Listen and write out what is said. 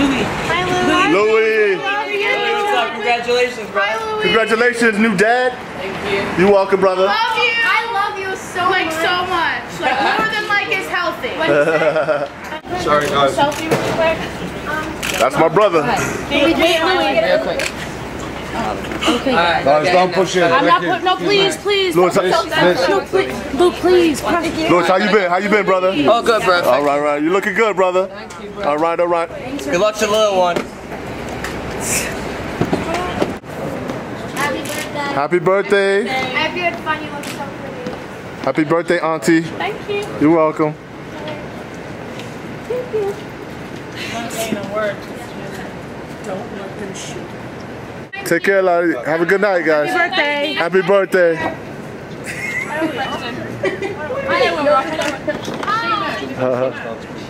Louis. Hi, Louis. Louis. Louis. Congratulations, brother. Congratulations, new dad. Thank you. You're welcome, brother. I love you. I love you so like, much. Like, so much. Like, more than like is healthy. Sorry, guys. Selfie real quick. Um, That's my brother. Wait, Louis. Real quick. Okay. Alright, Guys, okay, don't no. push it. I'm not Ricky. put, no, please, please. Louis, no, Liz. no, please, no, please. Louis, how you been? How you been, brother? Oh, good, bro. All right, right. You looking good, brother. Thank you, bro. All right, all right. Good luck to the little one. Happy birthday. Happy birthday. Happy had fun. You look so pretty. Happy birthday, auntie. Thank you. You're welcome. Take care, Lottie. Have a good night, guys. Happy birthday. Happy birthday. I know we're